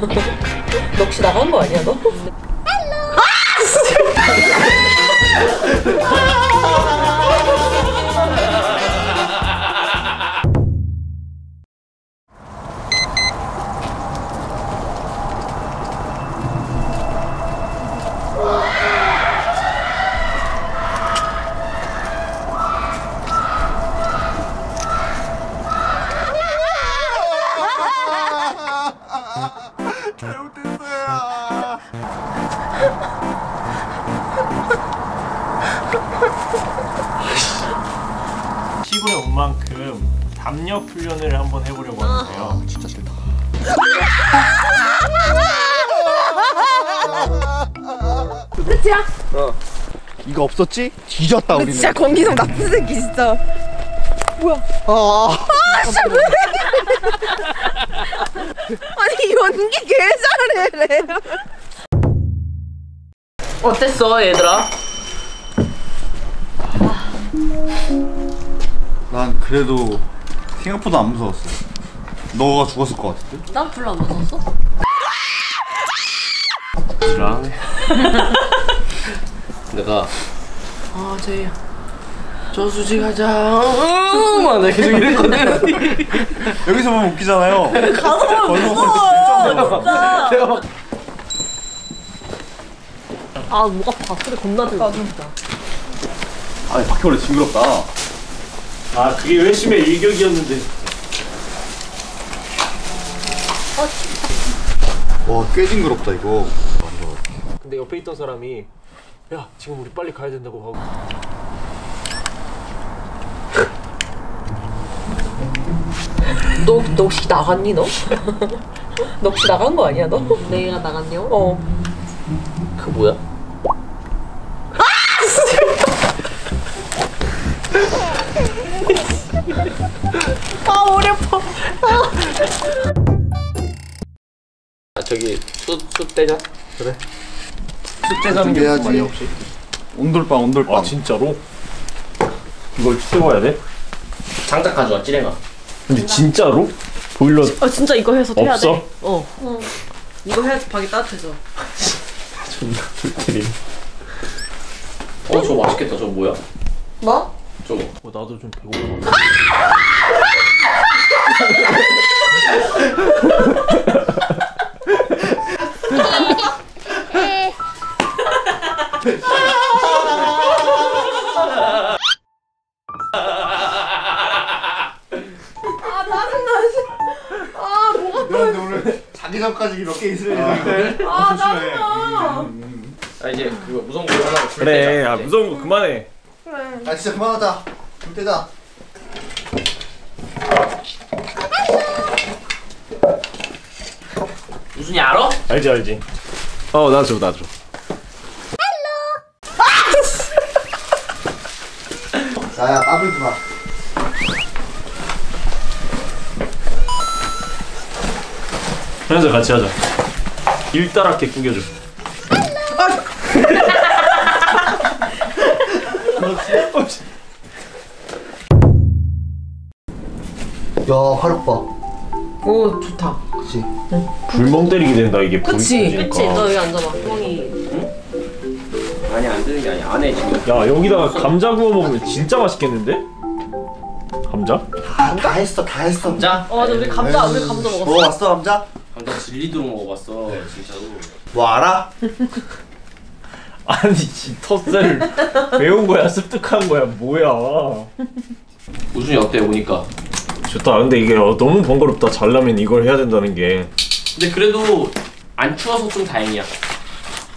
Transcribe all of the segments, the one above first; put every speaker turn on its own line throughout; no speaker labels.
너 혹시 나간 거 아니야 너?
시골에 담력 훈련을 한번 해보려고 하는데요.
진짜 싫다.
끝이야?
이거 없었지? 뒤졌다 우리는.
진짜 권기성 나쁜 새끼 진짜
아,
아니 연기 개 잘해 어땠어 얘들아?
난 그래도 생각보다 안 무서웠어. 너가 죽었을 것 같은데?
난 별로 안 무서웠어
지랄하네.
내가
아 제이야 저수지 가자 막 내가 계속 이랬거든
여기서 보면 웃기잖아요.
가서 보면 무서워 진짜 아 뭐가 봐 소리 겁나 진짜
아니 바퀴벌레 징그럽다.
아 그게 회심의 일격이었는데
와, 꽤 징그럽다 이거.
근데 옆에 있던 사람이 야 지금 우리 빨리 가야 된다고 하고
너, 너 혹시 나갔니 너? 너 혹시 나간 거 아니야 너? 내가 나갔냐고?
어그 뭐야?
아 머리 아파
아 저기 숯 숯 대자.
숙제자는 게
준비해야지.
무슨 말이야 혹시?
온돌빵, 온돌빵.
아 진짜로? 이걸 세워야 돼?
장작 가져와 찌랭아.
근데 진짜로? 보일러
아 진짜 이거 해서 해야
없어?
돼? 어 이거 해야지 방이 따뜻해져
존나 불태림
어 저거 맛있겠다. 저거 뭐야?
뭐?
저거.
어, 나도 좀 배고파
근데 오늘 자기 전까지 몇 개 있을 예정인데. 아, 조심해.
아 이제 그거 무서운 거 하나 줄
그래 아. 무서운 거 그만해
아 진짜 그만하자. 불 떼자.
무슨이 알아?
알지 알지 어 나줘 나줘
자야 까불지 마.
현서 같이 하자 일따랗게 구겨줘
야 화력 봐.
오 좋다
그치?
불멍 때리게 된다 이게
그치. 그치 너 여기 앉아봐 뻥이
아니 안 되는 게 아니야. 안에 지금.
야 여기다가 감자 구워 먹으면 진짜 맛있겠는데? 감자?
다, 다 했어, 다 했어.
감자?
어 맞아 우리 감자 우리 감자 먹었어
먹어봤어 감자?
감자 질리도록 먹어봤어 진짜로.
뭐 알아?
아니 지 텃세를 매운 거야 습득한 거야 뭐야
우준이 어때 오니까?
좋다 근데 이게 어, 너무 번거롭다 잘라면 이걸 해야 된다는 게
근데 그래도 안 추워서 좀 다행이야.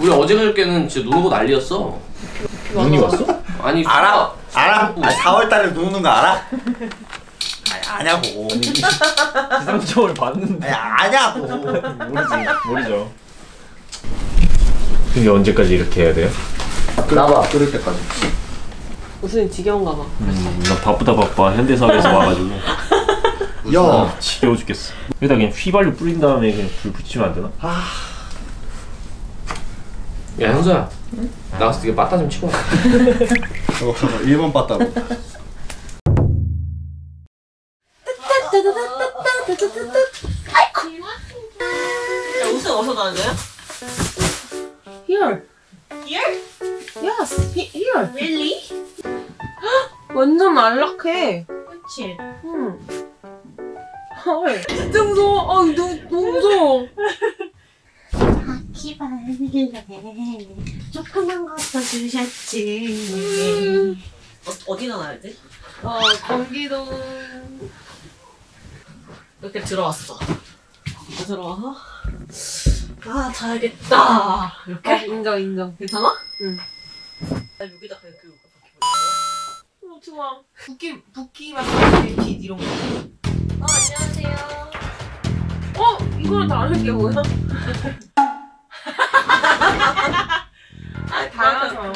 우리 어제 그저께는 진짜 눈 오고 난리였어.
눈이 왔어?
아니
알아?
수가-
알아? 아 4월달에 노는 거 알아? 아니 아냐고.
기상청을 봤는데
아니 아냐고.
모르지 모르죠 이게 언제까지 이렇게 해야 돼요?
나봐.
끓을 때까지.
무슨 지겨운가 봐
음, 나 바쁘다 바빠 현대사회에서 와가지고
야,
지겨워 죽겠어 여기다 그냥 휘발유 뿌린 다음에 그냥 불 붙이면 안 되나?
야 현수야. 나가서 되게 빠따 좀 치고 와.
저거 저거 1번 봤다고.
무슨 어디서 나는데요?
Here.
Here?
Yes. He, here.
Really?
완전 안락해.
그치.
응. 헐. 진짜 무서워. 아, 너무, 너무 무서워.
키발래 조그만 것도 주셨지
어, 어디나 나야 돼?
어, 경기도.
이렇게 들어왔어. 들어와서 아 자야겠다. 이렇게?
어, 인정, 인정.
괜찮아?
응.
나 여기다 그냥 그 밖에
어, 좋아. 붓기, 붓기 마사지 빗 이런 거.
어 안녕하세요.
어? 이거랑 다른 게 뭐야? 아, 다양하죠.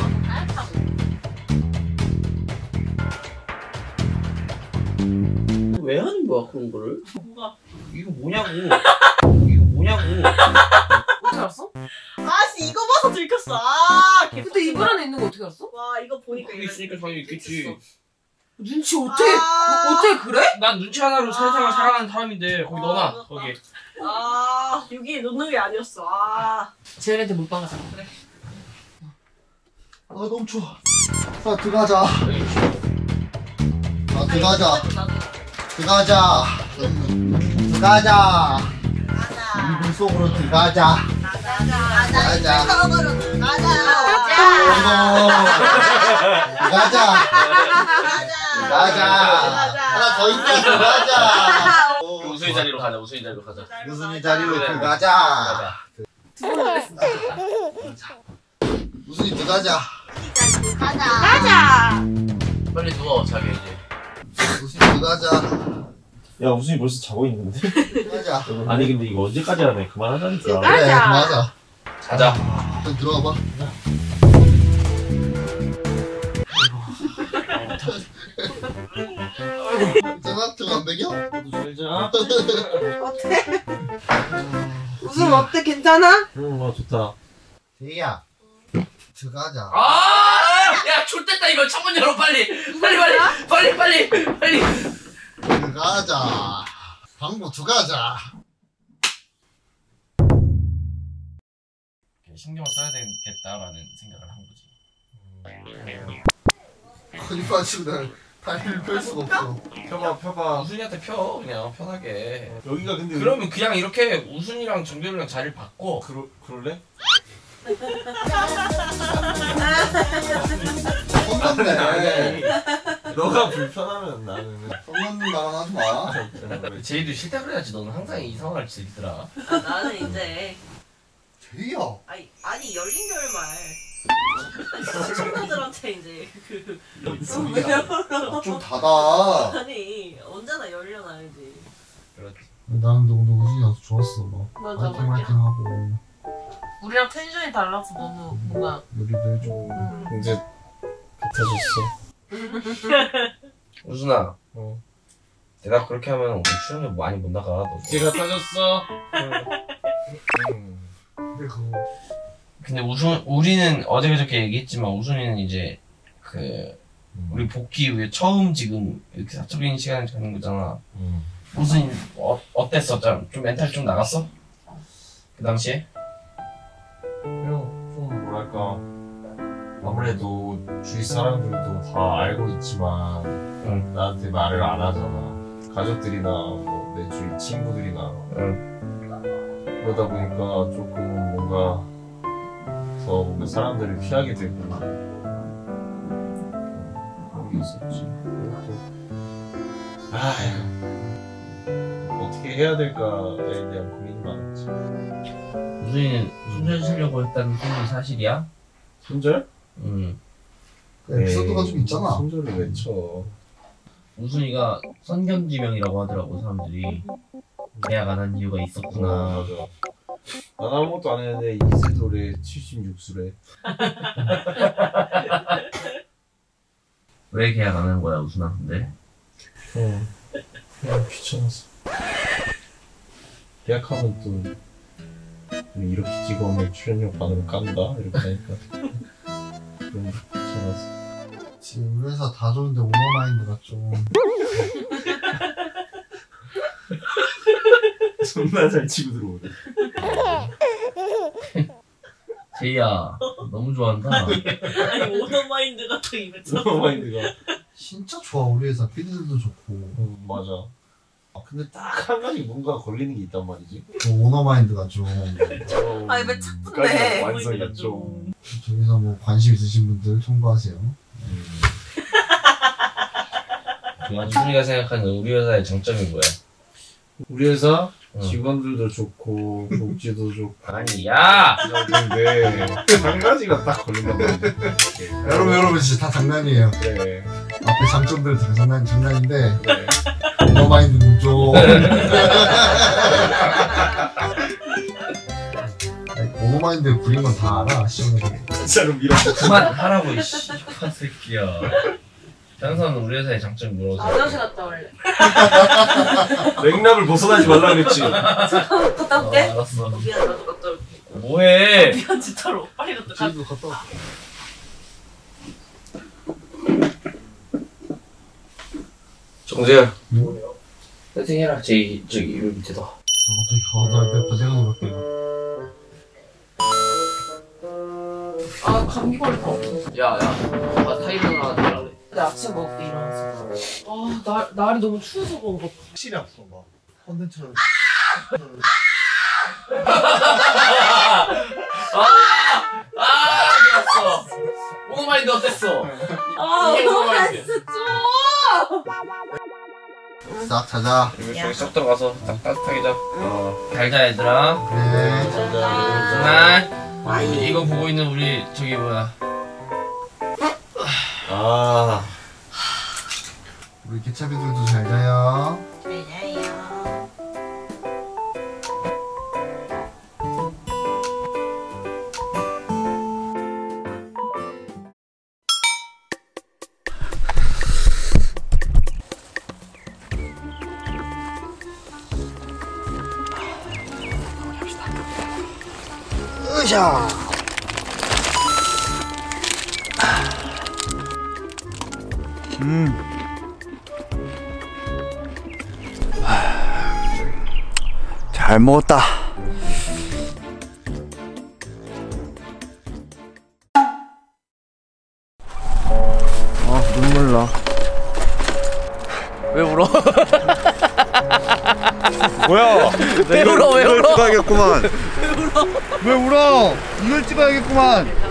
왜 하는 거야 그런 거를?
이거 뭐냐고. 이거 뭐냐고.
알았어?
아씨 이거 봐서 들켰어. 아 개.
근데 이불 안에 있는 거 어떻게 알았어?
와 이거 보니까
거기 있으니까 당연히 있겠지.
눈치 어떻게,
아.
어, 어떻게 그래?
난 눈치 하나로 세상을 살아가는 사람인데 거기
아,
넣어놔. 거기.
아 여기 놓는 게 아니었어. 아.
쟤네한테 물방 가자. 그래.
아 너무 추워. 아 들어가자. 아 들어가자. 들어가자. 들어가자. 이불 속으로 들어가자. 들어가자.
속으로 들어가자
들어가자. 들어가자. 하나 더 있냐 들어가자.
우순이 자리로 가자 우순이 자리로 가자
무슨 자리로 들어가자. 무슨 들어가자.
가자
빨리 누워 자기 이제
무슨 들어가자.
야 우순이 벌써 자고 있는데?
들어가자.
아니 근데 이거 언제까지 하네 그만하자니까
그래 맞아.
가자
좀 들어가 봐. 괜찮아? 등안 베겨?
너도 잘자
무슨 어때? 괜찮아?
응어 좋다
대야 들어가자.
아 야 좆됐다 이거 창문 열어 빨리 빨리 빨리 빨리 빨리 빨리
들어가자. 방구 들어가자.
신경을 써야 되겠다라는 생각을 한 거지
거짓 마치고 난 다리를 펼 수가 없어.
펴봐 펴봐
우순이한테 펴 그냥 편하게
여기가 근데
그러면 그냥 이렇게 우순이랑 정대리랑 자리를 바꿔
그러, 그럴래?
손 넘네.
너가 불편하면 나는
손 넘는 말은 하지 마.
제이도 싫다 그래야지 너는 항상 이 상황을 즐기더라
아, 나는 이제
대야.
아니 아니 열린 결말 친구들한테 이제 그
좀 닫아.
아니 언제나 열려놔야지.
나는 너무 우승이 와서 좋았어. 막
맞아,
화이팅. 화이팅 하고
우리랑 텐션이 달라서 너무 뭔가.
요리도 해주고.
이제 뱉어줬어
우순아
어.
내가 그렇게 하면 오늘 출연료 많이 못 나가 너.
이제 갖다 줬어 응.
근데 그거
근데 우순 우리는 어제 그저께 얘기했지만 우순이는 이제 그 우리 복귀 이후에 처음 지금 이렇게 사적인 시간을 갖는 거잖아
응.
우순이 어, 어땠어? 좀, 좀 멘탈 좀 나갔어? 그 당시에?
그냥 좀 뭐랄까 아무래도 주위 사람들도 다 알고 있지만
응.
나한테 말을 안 하잖아 가족들이나 뭐 내 주위 친구들이나 그러다 보니까 조금 뭔가 더 뭔가 사람들을 피하게 되고 그런 게 있었지 또 아휴 어떻게 해야 될까에 대한 고민이 많았지
우순이는 손절 치려고 했다는 소문이 사실이야?
손절?
응
에피소드가 좀 있잖아.
손절을 왜 쳐?
우순이가 선견지명이라고 하더라고 사람들이 계약 안 한 이유가
어,
있었구나
맞아. 난 아무것도 안 했는데 이세돌의 76수래.
왜 계약 안 한 거야 우순아 근데?
어. 그냥 귀찮았어. 계약하면 또 이렇게 찍어오면 출연료 받으면 깐다 이렇게 하니까 좀 귀찮았어.
지금 우리 회사 다 좋은데 오너 마인드가 좀.
존나 잘 치고 들어오네.
제이야 너무 좋아한다.
아니 오너마인드가 또 입에
오너마인드가.
진짜 좋아 우리 회사. 피디들도 좋고.
음, 맞아. 아, 근데 딱 한 가지 뭔가 걸리는 게 있단 말이지.
그 오너마인드가 좀.
아 입에 착 붙네.
완성이 좀
저기서 뭐 관심 있으신 분들 청구하세요.
우리가 생각하는 우리 회사의 장점이 뭐야?
우리 회사
응.
직원들도 좋고 복지도 좋고.
아니 야!
근데 한 가지가 딱 걸린단 말이지
여러분 여러분 진짜 다 장난이에요.
그래
앞에 장점들 다 장난, 장난인데
그래
오너마인드는 좀 마인드 부린 건 다 알아 시원하게
진짜로 밀어
그만 하라고 이씨 한 새끼야. 장선은 우리 회사의 장점이 뭐라고
화장실
생각해?
갔다 올래.
맥락을 벗어나지 말라 그랬지
갔다
아,
올게.
알았어.
미안 나도 갔다 올게.
뭐해?
미안 진짜로 빨리 갔다 가.
집도 갔다 와
정재야
세팅해라 제이 저기 이 밑에다.
저 갑자기 가다 내 바지가 놀았대요
아 감기 걸릴 것 같아.
야야 아, 타이밍 하나.
근데 아침 먹고 일어났어. 아 날, 날이 너무 추워서 그런가 봐.
확실히 앞서 막 컨텐츠는
아 좋았어. 오너마인드 어땠어?
아
이게 오너마인드.
싹 자자
이거 저기 쏙 들어가서 딱 따뜻하게 자. 잘자 얘들아.
그래
굿나 잇. 우리 이거 보고 있는 우리 저기 뭐야?
아
우리 개차비들도 잘 자요.
잘
먹었다. 아 눈물 나.
왜 울어?
뭐야?
왜 울어, 왜 울어?
찍어야겠구만. 왜